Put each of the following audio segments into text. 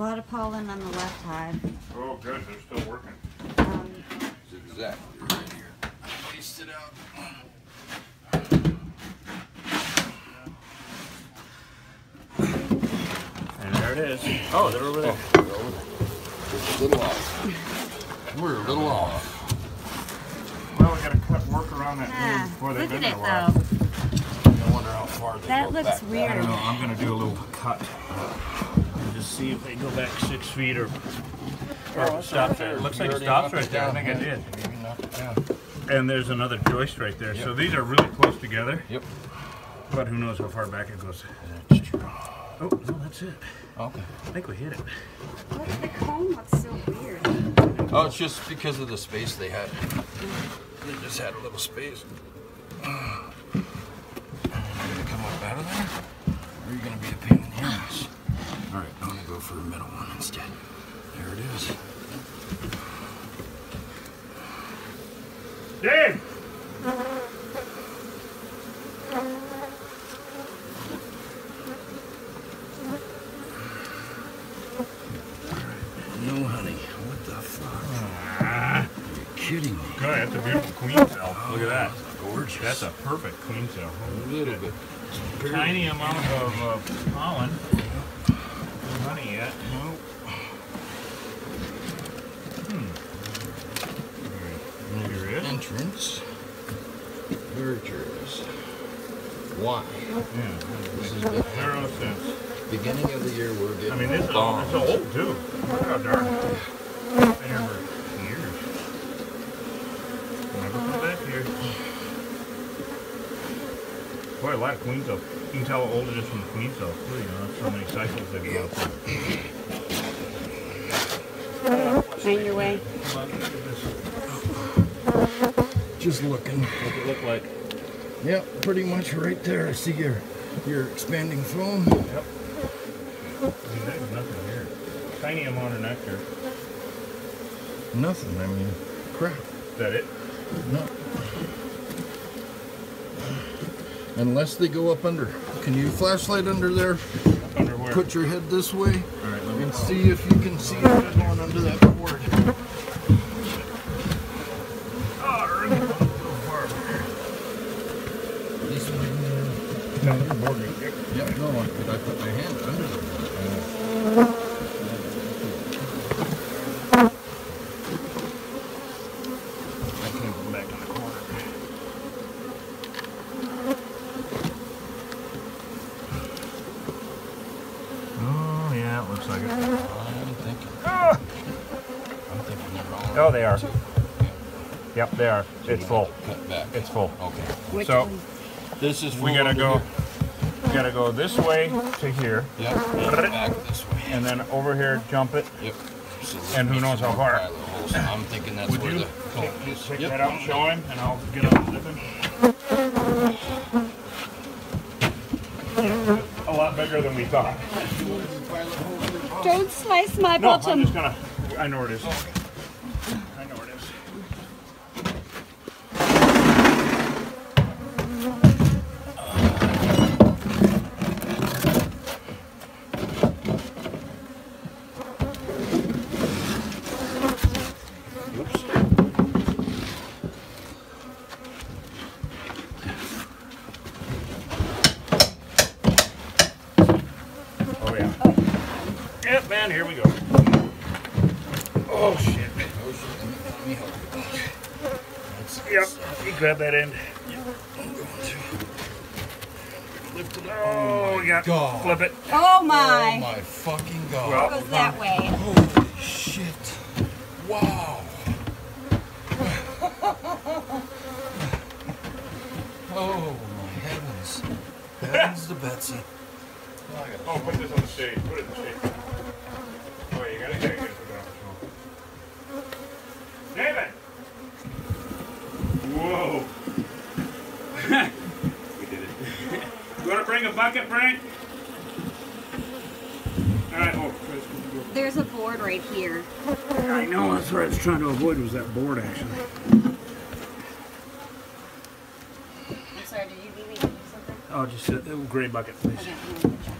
A lot of pollen on the left hive. Oh, good, they're still working. Um, It's exactly right here. I laced it out. And there it is. Oh, they're over there. Just a little off. We're a little off. Well, we gotta cut work around that ah, move before they've look been there a while. though. I wonder how far they That looks back. I weird. don't know, I'm gonna do a little cut. And see if they go back six feet or, or oh, stop there. It looks like it stops right there. I think it did. You it down. And there's another joist right there. So these are really close together, Yep. but who knows how far back it goes. That's true. Oh, no, that's it. Okay. I think we hit it. Look, the comb looks so weird. Oh, it's just because of the space they had. They just had a little space. Are you gonna come up out of there? Or are you gonna be a pain in the ass? Alright, I'm gonna go for a middle one instead. There it is. Dave! No, honey. What the fuck? Are you kidding me? God, that's a beautiful queen cell. Look at that. Gorgeous. That's a perfect queen cell. a little bit. Tiny amount of uh, pollen. No honey yet. No. Hmm. Here it is. Entrance. Mergers. Why? Yeah. This is the Zero sense. beginning of the year. We're getting I mean, this is, bombs. it's old too. Look how darn. Been here for years. Never come back here. Boy, a lot of queen cells. You can tell how old it is from the queen cells too. You know, so many cycles they've gone through. Find your way. Come on, look at this. Just looking. What's it look like? Yep, pretty much right there. I see your your expanding foam. Yep. I mean, there's nothing here. Tiny amount of nectar. Nothing. I mean, crap. Is that it? No. Unless they go up under. Can you flashlight under there? Under where? Put your head this way All right, let me. and see if you can see it going under that board. There isn't one so far. This way. No, you're boarding. Yep. No, but I put my hand under the board. I can go back in the corner. Oh, yeah, it looks like it. I'm thinking. Ah! I'm thinking they're all. Oh, they are. Yep, they are. It's full. Cut back. It's full. Okay. Which So- one? This is We gotta go. here. We gotta go this way to here, Yep. and back this way. and then over here, jump it. Yep. So And who knows how far. pile holes. I'm thinking that's Would where you the take, comb is. take Yep. that out and show him, and I'll get up and zip him? A lot bigger than we thought. Don't slice my No, I'm just gonna. I know where it is. I know it is. Oh yeah. Yep, man, here we go. Oh shit. Shit. Let me, let me help you. That's, Yep, you grab that end. I'm going to. Lift it up. Oh, yeah. Oh god. Flip it. Oh Oh my. my fucking god. Well- Goes that way. Holy shit. Wow. oh my heavens. Heavens to Betsy. Oh, Oh, put this on the shade. Put it in the shade. Oh, you gotta get it. David! Whoa. we did it. you wanna bring a bucket, Frank? Alright, oh, Chris, can you There's a board right here. I know, that's what I was trying to avoid was that board actually. I'm sorry, did you need me something? Oh, just a, a gray bucket, please. Okay, I'm gonna check.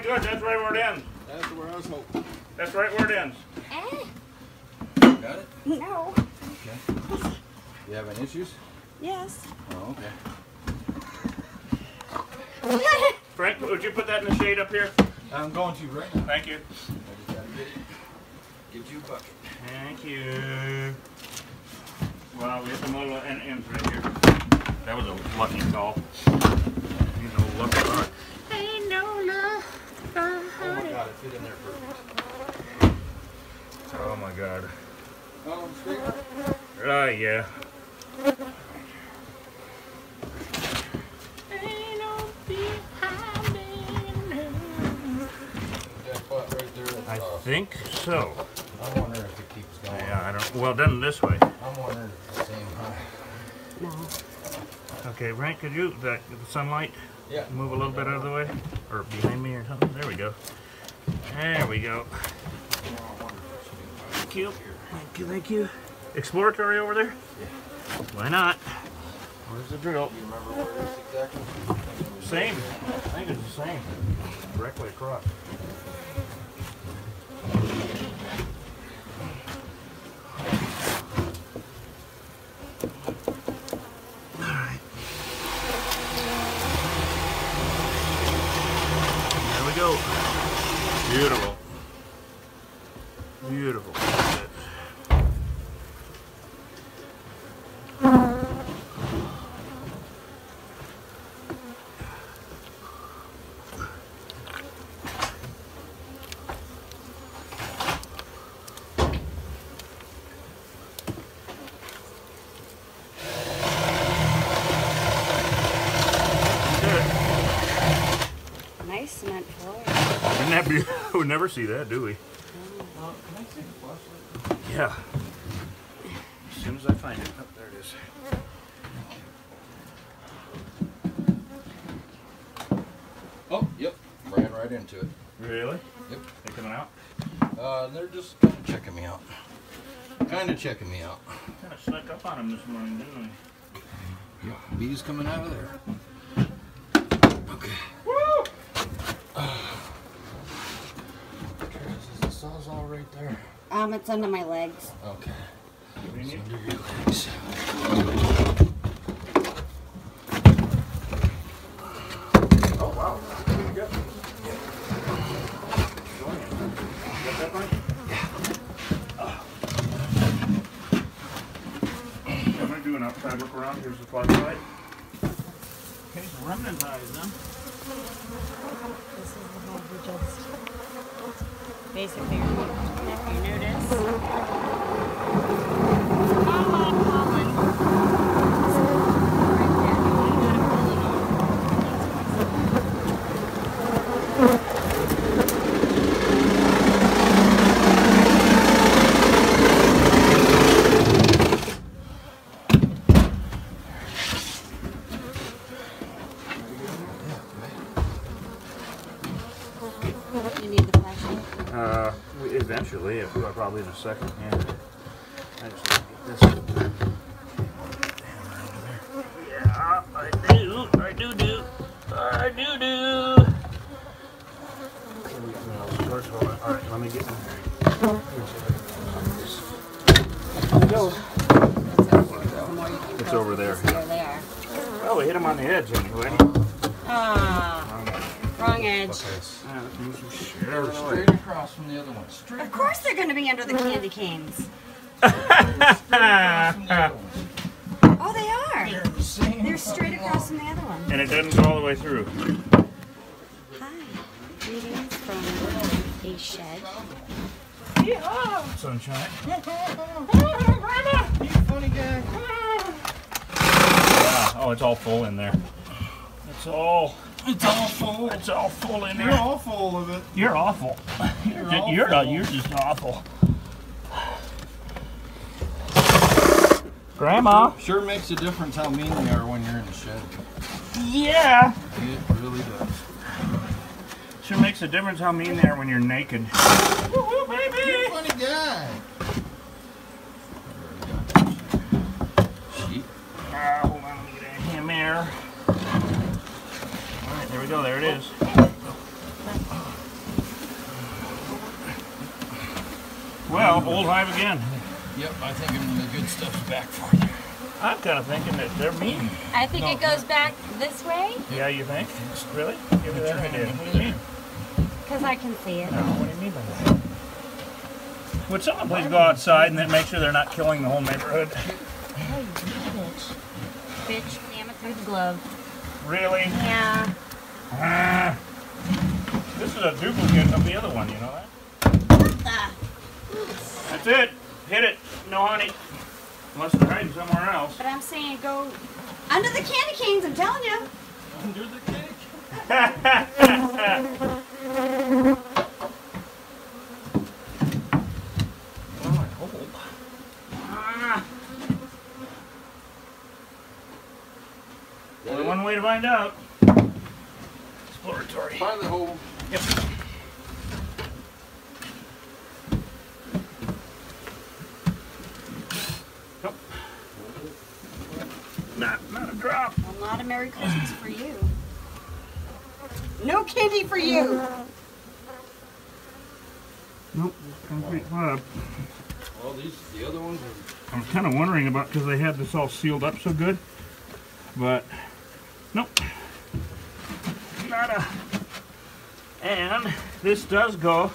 Oh my good, that's right where it ends. That's where I was hoping. That's right where it ends. Eh, Got it? no. Okay. You having issues? Yes. Oh, okay. Frank, would you put that in the shade up here? I'm going to right now. Thank you. I just gotta get it. Get you a bucket. Thank you. Wow, we hit the middle and ends right here. That was a lucky call. You know, lucky call. Ain't no love. Oh my god, it fit in there perfect. Oh my god. Oh, I'm straight. Oh yeah. That spot right there. I uh, think so. I'm wondering if it keeps going. Yeah, I don't. Well, done this way. I'm wondering if it's the same height. No. Okay, Frank, could you that the sunlight Yeah. move a little bit out of the way, or behind me or something? There we go. There we go. Thank you. Thank you. Thank you. Exploratory over there? Why not? Where's the drill? You remember where it is exactly? Same. I think it's the same. Directly across. Alright. There we go. Beautiful. Beautiful. Nice cement floor. Wouldn't that be? We never see that, do we? Uh, can I see the flashlight? Yeah. As soon as I find it. Oh, there it is. Oh, yep. Ran right into it. Really? Yep. They coming out? Uh, they're just kind of checking me out. Kind of checking me out. Kind of snuck up on him this morning, didn't they? Yep. Bees coming out of there. Okay. Woo! Is the sawzall right there? Um, it's under my legs. Okay. It's under your legs. Oh wow! What do you got? Got that right? Yeah. I'm gonna do an outside look around. Here's the flashlight. Okay, so remnant eyes then. This is the whole we just basically if you notice. Come on, Colin. This is right there. You gotta pull it on. You need the flashlight? Uh, we- eventually, if we probably in a second. I just get this. Yeah, I do. I do do. I do do. First of all, all right, let me get in there. It's over there. There they are. Well, we hit him on the edge anyway. Ah, wrong edge. Let's move some shit They're out of straight across from the other one. Straight Of course they're gonna be under the candy canes. across from the other one. Oh, they are. They're the. They're straight across from the other one. And it doesn't go all the way through. Hi. Greetings from a shed. Sunshine. You funny guy. Yeah. Oh, it's all full in there. It's all. It's all full. It's all full in You're there. all full of it. You're awful. You're, You're ju- you're, awful. not, you're just awful. Grandma. Sure makes a difference how mean they are when you're in the shed. Yeah. It really does. Sure makes a difference how mean they are when you're naked. Woo-woo, baby. Funny guy. Sheep. Ah, hold on, let me get a hammer. There we go, there it is. Well, old hive again. Yep, I think the good stuff's back for you. I'm kind of thinking that they're mean. I think no, it goes back this way. Yeah, you think? Really? Give me that idea. Because I can see it. What do you mean by that? Would someone please go outside and then make sure they're not killing the whole neighborhood? Oh, you bitch. Bitch, damn it through the glove. Really? Ah. This is a duplicate of the other one, you know that? Ah. That's it. Hit it. No honey. Unless they're hiding somewhere else. But I'm saying go under the candy canes, I'm telling you. Under the I. Ah. Only one way to find out. Exploratory. Find the hole. Yep. Nope. Not, not a drop. Well, not a Merry Christmas for you. No candy for you. Nope. Concrete slab. Well, these, the other ones are I was kind of wondering about because they had this all sealed up so good, but nope, nada. And this does go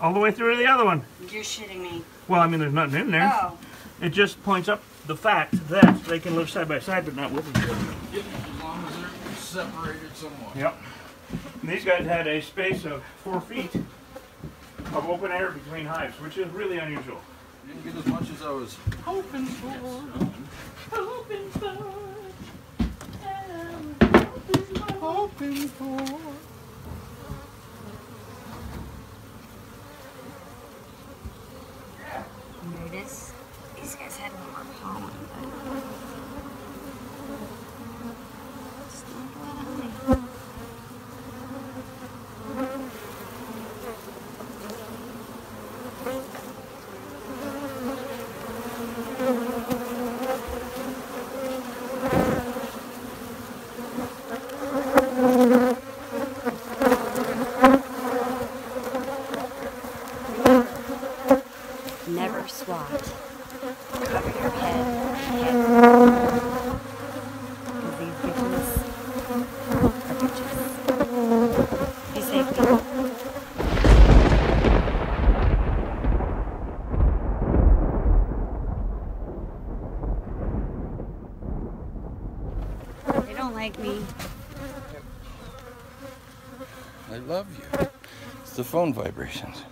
all the way through to the other one. You're shitting me. Well, I mean, there's nothing in there. Oh. It just points up the fact that they can live side by side, but not with each other. Yep, as long as they're separated somewhat. Yep. And these guys had a space of four feet of open air between hives, which is really unusual. Didn't get as much as I was hoping for. Hoping for. Hoping for. Notice these guys had more pollen. but still a lot of honey. Never swat. Cover your head. head. Because these bitches are bitches. Be safe, people. They don't like me. I love you. It's the phone vibrations.